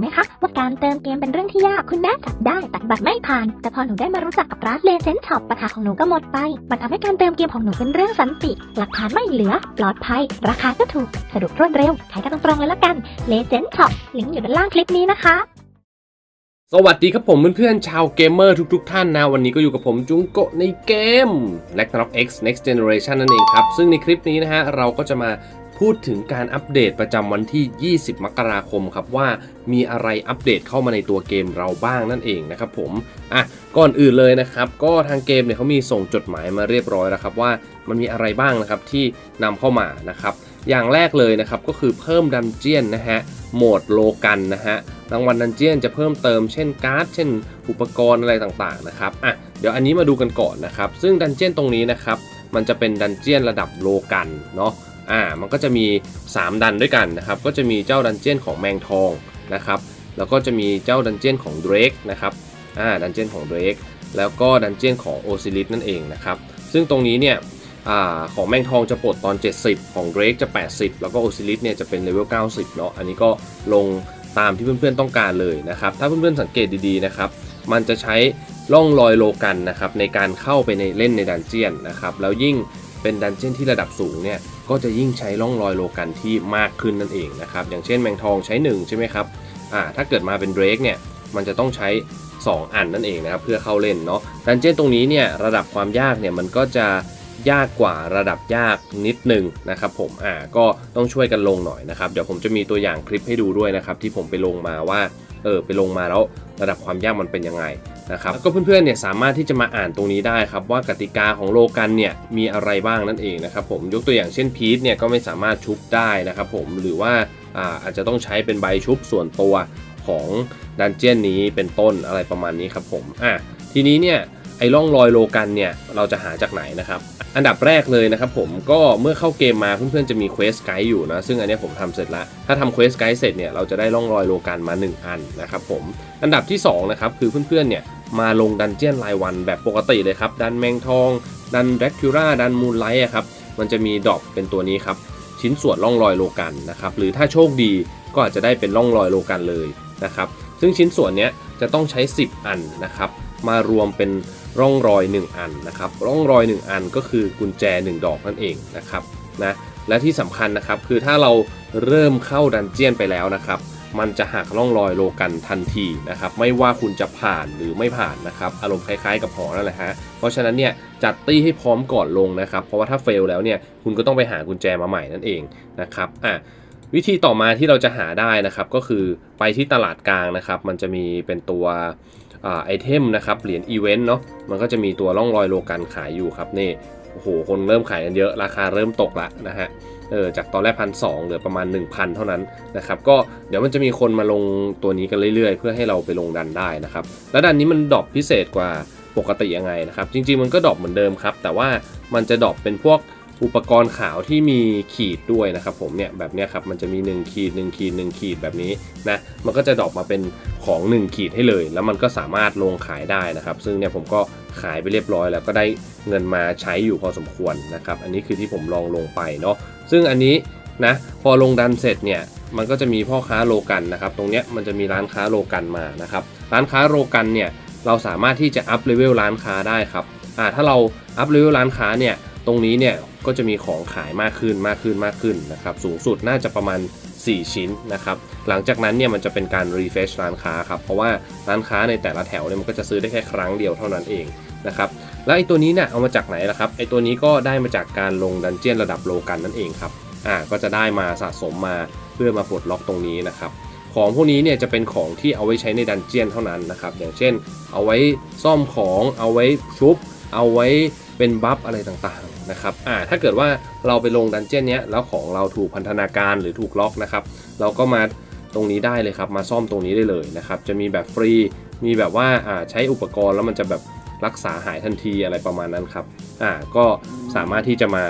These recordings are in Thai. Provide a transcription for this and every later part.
ไหมคะ ว่าการเติมเกมเป็นเรื่องที่ยากคุณแม่จับได้ตัดบัตรไม่ผ่าน แต่พอหนูได้มารู้จักกับร้านเลเซนช็อปปัญหาของหนูก็หมดไป มันทำให้การเติมเกมของหนูเป็นเรื่องสันติ หลักฐานไม่เหลือ ปลอดภัย ราคาก็ถูกสะดวกรวดเร็วขายกันตรงๆเลยละกันเลเซนช็อปลิงก์อยู่ด้านล่างคลิปนี้นะคะสวัสดีครับผมเพื่อนๆชาวเกมเมอร์ทุกๆท่านนะ วันนี้ก็อยู่กับผมจุงโกะในเกม r a g n a r o k X Next Generation นั่นเองครับ ซึ่งในคลิปนี้นะฮะ เราก็จะมา พูดถึงการอัปเดตประจำวันที่ 20 มกราคมครับว่ามีอะไรอัปเดตเข้ามาในตัวเกมเราบ้างนั่นเองนะครับผมอะก่อนอื่นเลยนะครับ ก็ทางเกมเนี่ยเขามีส่งจดหมายมาเรียบร้อยแล้วครับว่ามันมีอะไรบ้างนะครับที่นำเข้ามานะครับ อย่างแรกเลยนะครับก็คือเพิ่ม dungeon นะฮะโหมดโลกันต์นะฮะรางวัล dungeon จะเพิ่มเติมเช่นการ์ดเช่น อุปกรณ์อะไรต่างๆนะครับอะเดี๋ยวอันนี้มาดูกันก่อนนะครับ ซึ่ง dungeon ตรงนี้นะครับมันจะเป็น dungeon ระดับโลกันต์เนาะ อ่ามันก็จะมี 3 ดันด้วยกันนะครับ ก็จะมีเจ้า dungeon ของแมงทองนะครับ แล้วก็จะมีเจ้า dungeon ของ Drake นะครับอ่า dungeon ของ Drake แล้วก็ dungeon ของ Osiris นั่นเองนะครับ ซึ่งตรงนี้เนี่ยอของแมงทองจะปลดตอน 70 ของ Drake จะ 80 แล้วก็ Osiris เนี่ยจะเป็น level 90 เนาะ อันนี้ก็ลงตามที่เพื่อนๆต้องการเลยนะครับ ถ้าเพื่อนๆสังเกตดีๆนะครับ มันจะใช้ล่องรอยโลกันนะครับในการเข้าไปในเล่นในดันเจียนนะครับ แล้วยิ่งเป็นดันเจียนที่ระดับสูงเนี่ย ก็จะยิ่งใช้ล่องรอยโลกันที่มากขึ้นนั่นเองนะครับ อย่างเช่นแมงทองใช้ 1 ใช่ไหมครับอ่าถ้าเกิดมาเป็นเดรกเนี่ยมันจะต้องใช้ 2 อันนั่นเองนะครับเพื่อเข้าเล่นเนาะดันเจียนตรงนี้เนี่ยระดับความยากเนี่ยมันก็จะยากกว่าระดับยากนิดหนึ่งนะครับผมอ่าก็ต้องช่วยกันลงหน่อยนะครับเดี๋ยวผมจะมีตัวอย่างคลิปให้ดูด้วยนะครับที่ผมไปลงมาว่าเออไปลงมาแล้วระดับความยากมันเป็นยังไง นะครับแล้วก็เพื่อนๆเนี่ยสามารถที่จะมาอ่านตรงนี้ได้ครับว่ากติกาของโลกันต์เนี่ยมีอะไรบ้างนั่นเองนะครับผมยกตัวอย่างเช่น priest เนี่ยก็ไม่สามารถชุบได้นะครับผมหรือว่าอาจจะต้องใช้เป็นใบชุบส่วนตัวของ dungeon นี้เป็นต้นอะไรประมาณนี้ครับผมอะทีนี้เนี่ยไอ้ร่องรอยโลกันต์เนี่ยเราจะหาจากไหนนะครับอันดับแรกเลยนะครับผมก็เมื่อเข้าเกมมาเพื่อนๆจะมี quest guide อยู่นะซึ่งอันนี้ผมทำเสร็จแล้วถ้าทำ quest guide เสร็จเนี่ยเราจะได้ร่องรอยโลกันต์มา 1 อันนะครับผมอันดับที่2นะครับคือเพื่อนๆเนี่ย มาลง dungeon รายวันแบบปกติเลยครับ ดันแมงทอง ดันแบล็กคิวราดัน Moonlight ครับ มันจะมี drop เป็นตัวนี้ครับ ชิ้นส่วนร่องรอยโลกันนะครับ หรือถ้าโชคดีก็อาจจะได้เป็นร่องรอยโลกันเลยนะครับ ซึ่งชิ้นส่วนนี้จะต้องใช้ 10 อันนะครับ มารวมเป็นร่องรอย 1 อันนะครับ ร่องรอย 1 อันก็คือกุญแจ 1 ดอกนั่นเองนะครับนะ และที่สำคัญนะครับคือถ้าเราเริ่มเข้า dungeon ไปแล้วนะครับ มันจะหักร่องรอยโลกันทันทีนะครับ ไม่ว่าคุณจะผ่านหรือไม่ผ่านนะครับ อารมณ์คล้ายๆ กับหอนั่นแหละฮะ เพราะฉะนั้นเนี่ยจัดตี้ให้พร้อมก่อนลงนะครับ เพราะว่าถ้า fail แล้วเนี่ยคุณก็ต้องไปหากุญแจมาใหม่นั่นเองนะครับอะวิธีต่อมาที่เราจะหาได้นะครับ ก็คือไปที่ตลาดกลางนะครับ มันจะมีเป็นตัว item นะครับเหรียญอีเวนต์เนาะมันก็จะมีตัวร่องรอยโลกันขายอยู่ครับนี่โอ้โหคนเริ่มขายกันเยอะราคาเริ่มตกละนะฮะ เออจากตอนแรกพันสี่เหลือประมาณ 1,000 เท่านั้นนะครับก็เดี๋ยวมันจะมีคนมาลงตัวนี้กันเรื่อยๆ เพื่อให้เราไปลงดันได้นะครับแล้วดันนี้มัน drop พิเศษกว่าปกติยังไงนะครับจริงๆมันก็ drop เหมือนเดิมครับ แต่ว่ามันจะ drop เป็นพวกอุปกรณ์ขาวที่มีขีดด้วยนะครับผมเนี่ยแบบเนี้ยครับมันจะมี 1 ขีด 1 ขีด 1 ขีดแบบนี้นะมันก็จะ drop มาเป็นของ 1 ขีดให้เลย แล้วมันก็สามารถลงขายได้นะครับ ซึ่งเนี่ยผมก็ขายไปเรียบร้อยแล้วก็ได้เงินมาใช้อยู่พอสมควรนะครับอันนี้คือที่ผมลองลงไปเนาะ ซึ่งอันนี้นะพอลงดันเสร็จเนี่ยมันก็จะมีพ่อค้าโลกันนะครับตรงเนี้ยมันจะมีร้านค้าโลกันมานะครับร้านค้าโลกันเนี่ยเราสามารถที่จะ up level ร้านค้าได้ครับอ่าถ้าเรา up level ร้านค้าเนี่ยตรงนี้เนี่ยก็จะมีของขายมากขึ้นมากขึ้นมากขึ้นนะครับสูงสุดน่าจะประมาณ 4 ชิ้นนะครับหลังจากนั้นเนี่ยมันจะเป็นการ refresh ร้านค้าครับเพราะว่าร้านค้าในแต่ละแถวเนี่ยมันก็จะซื้อได้แค่ครั้งเดียวเท่านั้นเองนะครับ แล้วไอ้ตัวนี้เนี่ยเอามาจากไหนล่ะครับไอ้ตัวนี้ก็ได้มาจากการลงดันเจียนระดับโลกันนั่นเองครับอ่าก็จะได้มาสะสมมาเพื่อมาปลดล็อกตรงนี้นะครับของพวกนี้เนี่ยจะเป็นของที่เอาไว้ใช้ในดันเจียนเท่านั้นนะครับอย่างเช่น เอาไว้ซ่อมของเอาไว้ชุบ เอาไว้เป็นบัฟอะไรต่างๆนะครับอ่าถ้าเกิดว่าเราไปลงดันเจี้ยนเนี้ยแล้วของเราถูกพันธนาการหรือถูกล็อกนะครับเราก็มาตรงนี้ได้เลยครับมาซ่อมตรงนี้ได้เลยนะครับจะมีแบบฟรีมีแบบว่าอ่าใช้อุปกรณ์แล้วมันจะแบบ รักษาหายทันทีอะไรประมาณนั้นครับอ่าก็สามารถที่จะมา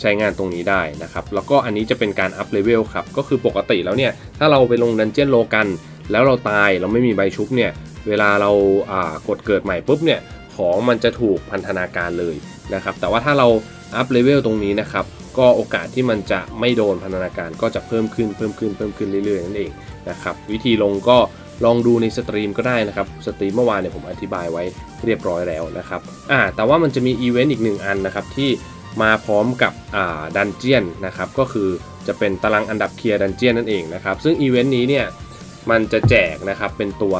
ใช้งานตรงนี้ได้นะครับ แล้วก็อันนี้จะเป็นการ up level ครับ ก็คือปกติแล้วเนี่ย ถ้าเราไปลง dungeon โลกัน แล้วเราตายเราไม่มีใบชุบเนี่ย เวลาเราอ่ากดเกิดใหม่ปุ๊บเนี่ย ของมันจะถูกพันธนาการเลยนะครับ แต่ว่าถ้าเราup level ตรงนี้นะครับ ก็โอกาสที่มันจะไม่โดนพันธนาการก็จะเพิ่มขึ้นเพิ่มขึ้นเพิ่มขึ้นเรื่อยๆนั่นเองนะครับ วิธีลงก็ ลองดูใน stream ก็ได้นะครับ stream เมื่อวานเนี่ยผมอธิบายไว้เรียบร้อยแล้วนะครับอ่าแต่ว่ามันจะมีอีเวนต์อีกหนึ่งอันนะครับที่มาพร้อมกับอ่า dungeon นะครับ ก็คือจะเป็นตารางอันดับเคลียร์ dungeon นั่นเองนะครับ ซึ่งอีเวนต์นี้เนี่ยมันจะแจกนะครับเป็นตัว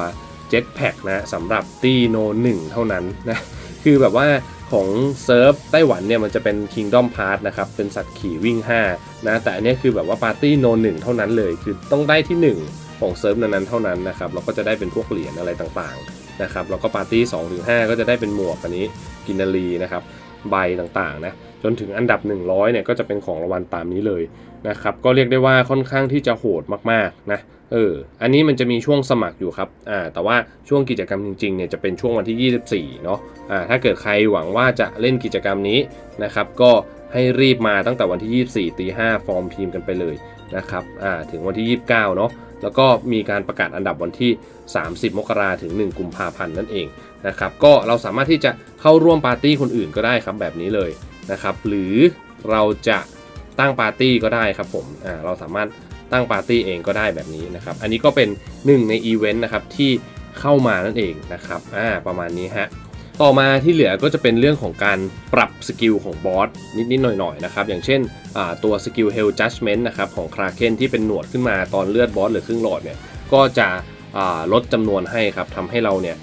jetpack นะสำหรับตี้ no.หนึ่งเท่านั้นนะคือแบบว่าของเซิร์ฟไต้หวันเนี่ยมันจะเป็น Kingdom Pass นะครับ เป็นสัตว์ขี่วิ่ง 5 นะ แต่อันนี้คือแบบว่า party no. หนึ่งเท่านั้นเลย คือต้องได้ที่ 1 ของเซิร์ฟนั้นๆเท่านั้นนะครับเราก็จะได้เป็นพวกเหรียญอะไรต่างๆนะครับแล้วก็ปาร์ตี้2ถึง5ก็จะได้เป็นหมวกอันนี้กินนารีนะครับใบต่างๆนะจนถึงอันดับ 100เนี่ยก็จะเป็นของรางวัลตามนี้เลยนะครับก็เรียกได้ว่าค่อนข้างที่จะโหดมากๆนะเอออันนี้มันจะมีช่วงสมัครอยู่ครับอ่าแต่ว่าช่วงกิจกรรมจริงๆเนี่ยจะเป็นช่วงวันที่ 24เนาะอ่าถ้าเกิดใครหวังว่าจะเล่นกิจกรรมนี้นะครับก็ให้รีบมาตั้งแต่วันที่ 24ตี5ฟอร์มทีมกันไปเลย นะครับอ่าถึงวันที่ 29 เนาะแล้วก็มีการประกาศอันดับวันที่ 30 มกราถึง 1 กุมภาพันธ์นั่นเองนะครับก็เราสามารถที่จะเข้าร่วมปาร์ตี้คนอื่นก็ได้ครับแบบนี้เลยนะครับหรือเราจะตั้งปาร์ตี้ก็ได้ครับผมอ่าเราสามารถตั้งปาร์ตี้เองก็ได้แบบนี้นะครับอันนี้ก็เป็นหนึ่งในอีเวนต์นะครับที่เข้ามานั่นเองนะครับอ่าประมาณนี้ฮะ ต่อมาที่เหลือก็จะเป็นเรื่องของการปรับ skill ของบอสนิดๆหน่อยๆนะครับ อย่างเช่นตัว skill Hell Judgment นะครับของคราเคนที่เป็นหนวดขึ้นมาตอนเลือดบอสหรือครึ่งหลอดเนี่ยก็จะลดจำนวนให้ครับทำให้เราเนี่ย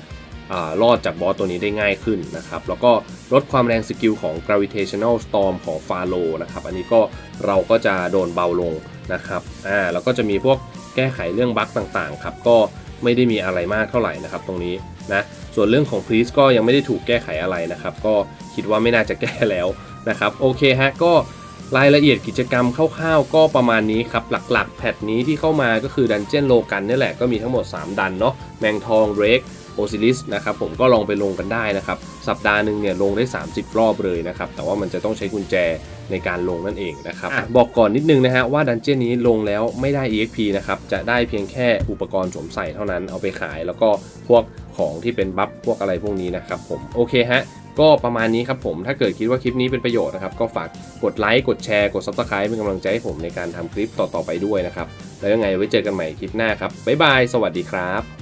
รอดจากบอสตัวนี้ได้ง่ายขึ้นนะครับ แล้วก็ลดความแรง skill ของ gravitational storm ของฟาโลนะครับ อันนี้ก็เราก็จะโดนเบาลงนะครับ อ่า แล้วก็จะมีพวกแก้ไขเรื่อง bug ต่างๆ ครับ ก็ ไม่ได้มีอะไรมากเท่าไหร่นะครับตรงนี้นะส่วนเรื่องของ p r e e s ก็ยังไม่ได้ถูกแก้ไขอะไรนะครับ ก็คิดว่าไม่น่าจะแก้แล้วนะครับโอเคฮะก็รายละเอียดกิจกรรมคร่าวๆก็ประมาณนี้ครับ หลักๆ patch นี้ที่เข้ามาก็คือ dungeon โลกันนี่แหละก็มีทั้งหมด 3 ดันเนาะแมงทองเรก โอซิลิสนะครับผมก็ลองไปลงกันได้นะครับ สัปดาห์หนึ่งเนี่ยลงได้ 30 รอบเลยนะครับ แต่ว่ามันจะต้องใช้กุญแจในการลงนั่นเองนะครับอะบอกก่อนนิดนึงนะฮะว่าดันเจียนนี้ลงแล้วไม่ได้ EXP นะครับ จะได้เพียงแค่อุปกรณ์สวมใส่เท่านั้นเอาไปขาย แล้วก็พวกของที่เป็นบัฟพวกอะไรพวกนี้นะครับผมโอเคฮะก็ประมาณนี้ครับผม ถ้าเกิดคิดว่าคลิปนี้เป็นประโยชน์นะครับ ก็ฝากกดไลค์ กดแชร์ กด Subscribe เป็นกำลังใจให้ผมในการทำคลิปต่อๆไปด้วยนะครับ แล้วยังไงไว้เจอกันใหม่คลิปหน้าครับ บ๊ายบาย สวัสดีครับ